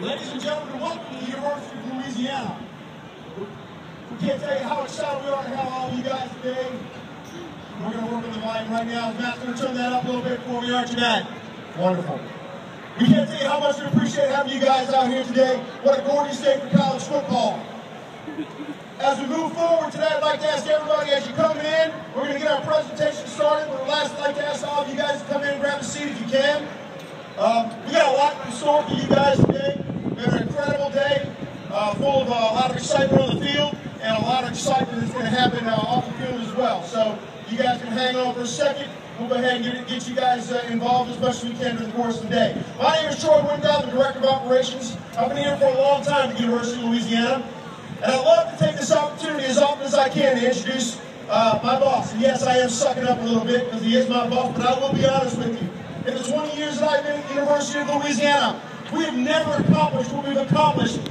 Ladies and gentlemen, welcome to the University of Louisiana. We can't tell you how excited we are to have all of you guys today. We're going to work on the volume right now. Matt's going to turn that up a little bit for me, aren't you, Matt? Wonderful. We can't tell you how much we appreciate having you guys out here today. What a gorgeous day for college football. As we move forward today, I'd like to ask everybody as you're coming in, we're going to get our presentation started. But last, I'd like to ask all of you guys to come in and grab a seat if you can. Um, we got a lot in store for you guys today. Day, uh, full of uh, a lot of excitement on the field and a lot of excitement that's going to happen uh, off the field as well. So you guys can hang on for a second. We'll go ahead and get, get you guys uh, involved as much as we can during the course of the day. My name is Troy Window, the Director of Operations. I've been here for a long time at the University of Louisiana. And I'd love to take this opportunity as often as I can to introduce uh, my boss. And yes, I am sucking up a little bit because he is my boss, but I will be honest with you. In the 20 years that I've been at the University of Louisiana, we have never accomplished what we've accomplished